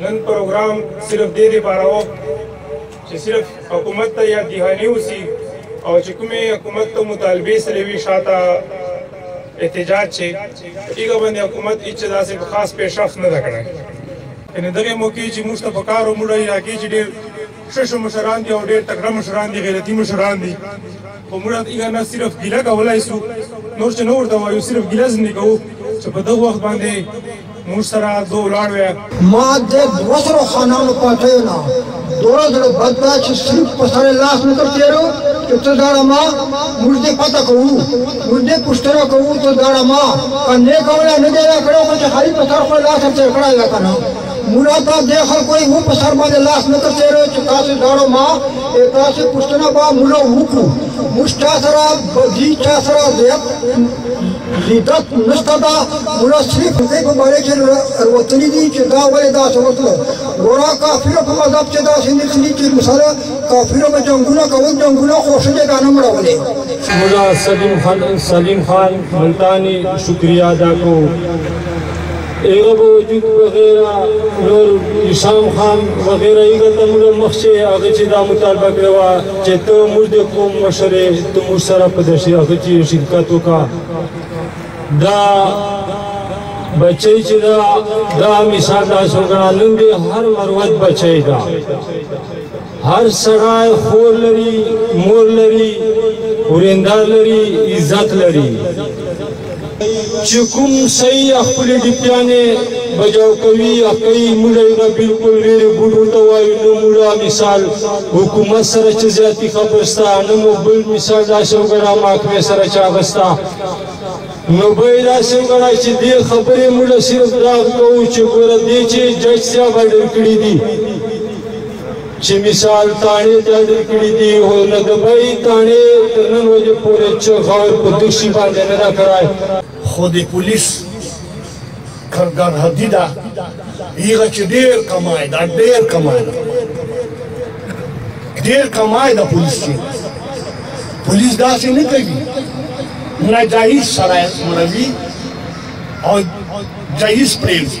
نن پروګرام صرف دې لپاره و چې صرف حکومت ته یا دهانی وسی او چې کومې حکومت ته مطالبه سره وی شاته احتجاج چې ایګه باندې حکومت هیڅ داسې خاص پیشرفت نه کړی ان دغه موقع چې موږ ته پکارو موږ یې راکې چې ډېر ښه ښه مشران دي او ډېر تکړه مشران دي غیرتي مشران دي خو موږ یې نه صرف ګیله کولای شو نور چې نه ورته وایو صرف ګیله ځینې کوو چې په دغه وخت باندې موږ سره دو ولاړ وی ما د دوه سرو خانانو پاټیو نه دوره زړه بد ده چې صرف په سره لاس نه تر تېرو چې ته داړه ما موږ دې پته کوو موږ دې پوښتنه کوو ته داړه ما که نه کولی نه دې راکړی خو چې خالي په سر خو لاس هم تېر کړی یا که نه مولا دا دې خلکو یې مو په سر باندې لاس نه ترڅېرو چې تاسو لاړو ما یې تاسو پوښتنه به مولا وکړو موږ چا سره بدي چا سره زیات لیدت نشته دا مولا صرف دې په باره کې وروتلي دي چې دا ولې دا څه وکړو ګورا کافر په مذهب کې دا سندې کړي چې مثلا کافر به جنگونه کول جنگونه خوښه دې نه مړولې مولا سلیم خان سلیم خان ملتانی شکریا ادا کو ایغه به وجود وغیره نور حسام خان وغیره ایغه ته موږ مخچې هغه چې دا مطالبه کړې وه چې ته موږ د قوم مشر یې ته موږ سره په دې شي هغه چې شرکت وکړه دا بچی چې دا دا مثال دا شو کړه نن دې هر مروت بچی دا هر سړی خور لري مور لري ورندار لري عزت لري چې کوم صحیح خپل ډیپیانې بجاو کوي کوي موږ نه بالکل لري ګډو ته وایو نو موږ مثال حکومت سره چې زیاتی خبرستا نه مو بل مثال دا شو ګرا ماکوي سره چا غستا نو به دا څنګه نه چې دې خبرې موږ صرف دا کوو چې ګوره دې چې جج صاحب اډر کړی دي چې مثال تاڼې ډډې کړې دي او له دبۍ تاڼې تر نن ورځې پورې چې غور په دوشي باندې نه ده کړی خو د پولیس کردار هدي ده هغه چې ډېر کمای ده ډېر کمای ده ډېر کمای ده پولیس کې پولیس داسې نه کوي ناجایز سره مړوي او جایز پرېږدي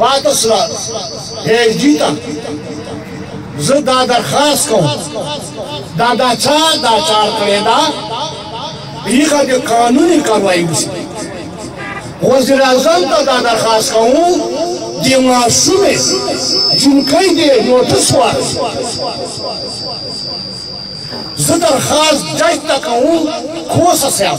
پاتې سره هیڅ جیتا زه دا درخواست کوم دا دا چا دا چار کړی دا یخه د قانوني کاروایی وسی وزیر اعظم ته دا درخواست کوم د ماشومې جونکۍ دې نوټس واخلي زه درخواست جج ته کوم کوسه صاحب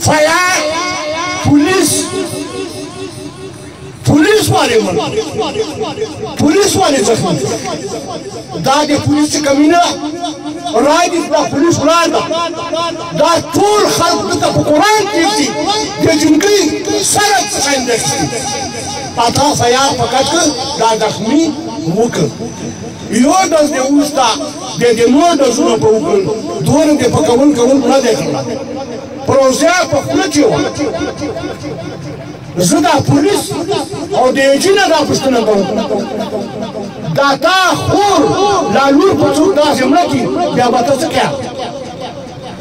فیا پولیس پولیس والے مر پولیس والے زخمی دا دے پولیس سے کمی نہ رائے دی دا پولیس قرآن دا دا طول خلق دا پا قرآن کیسی دے جنگی سرد سخین دیکھتی پتا فیا فقط دا زخمی وکر یو ډز دې وستا بیا دې نور ډزونه په وکړل دونه دې په کول کول نه دی کړل پروسه په خوله کې وه زه دا پولیس او د ایجنه دا پوښتنه کوم دا تا خور لا لور په څوک داسې مړه کړي بیا به ته څه کوې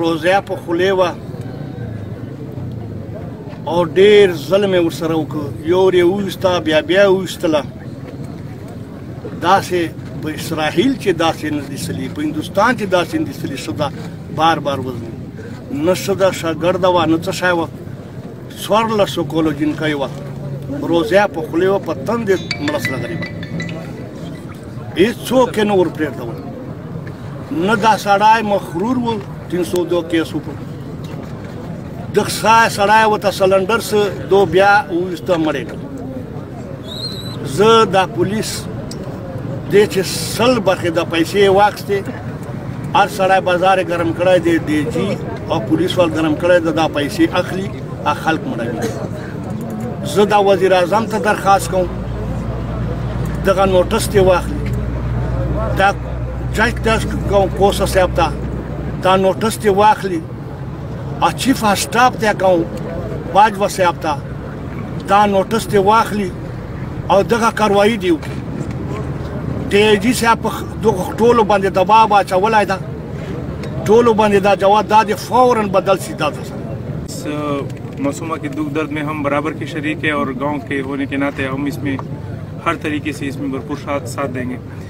روزه په خولې وه او ډیر ظلم یې ورسره وکړ یو یې وویسته بیا بیا یې وویستله داسې په اسرائیل چې داسې نه دي سلي په هندوستان چې داسې نه دي سلي څه ده بار بار وځي نه څه ده شګرده وه نه څه شی وه څوارلسو کلو جینکۍ وه روزیا په خولې وه په تن دې مړه سره غریبه هېڅوک یې نه ور پرېږدول نه دا سړی مخرور و تین سو دو کیس وکړو د ښه سړی ورته سلنډر سه دو بیا وویسته مړې کړ زه دا پولیس دې چې سل بخې د پیسې واخستې هر سړی بازار ګرم کړی دی دی جی او پولیس ول ګرم کړی دی دا پیسې اخلي ا خلک مړوي زه دا وزیر اعظم ته درخواست کوم دغه نوټس دی واخلي دا جج تاسو کوم کوسه صاحب ته دا نوټس دی واخلي ا چیف اسټاف ته کوم باج وسه صاحب ته دا نوټس دی واخلي او دغه کاروایی دی وکړي ډي آی جي صاحب په دغه ټولو باندې دباو اچولی ده ټولو باندې دا جواب دا دی فورا بدل شي دا څه معصومه کې دکھ درد مې هم برابر کې شریک ہے اور گاؤں کې ہونے کې ناطے هم اس میں هر طریقې سے اس میں بھرپور ساتھ دیں گے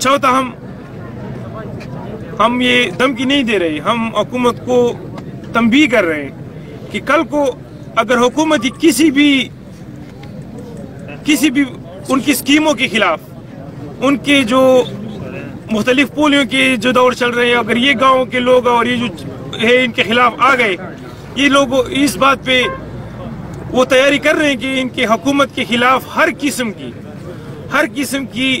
چوتھا ہم ہم یہ دھمکی نہیں دے رہے ہم حکومت کو تنبیہ کر رہے ہیں کہ کل کو اگر حکومت کسی بھی کسی بھی ان کی سکیموں کے خلاف ان کے جو مختلف پولیوں کے جو دور چل رہے ہیں اگر یہ گاؤں کے لوگ اور یہ جو ہے ان کے خلاف آ گئے یہ لوگ اس بات پہ وہ تیاری کر رہے ہیں کہ ان کے حکومت کے خلاف ہر قسم کی ہر قسم کی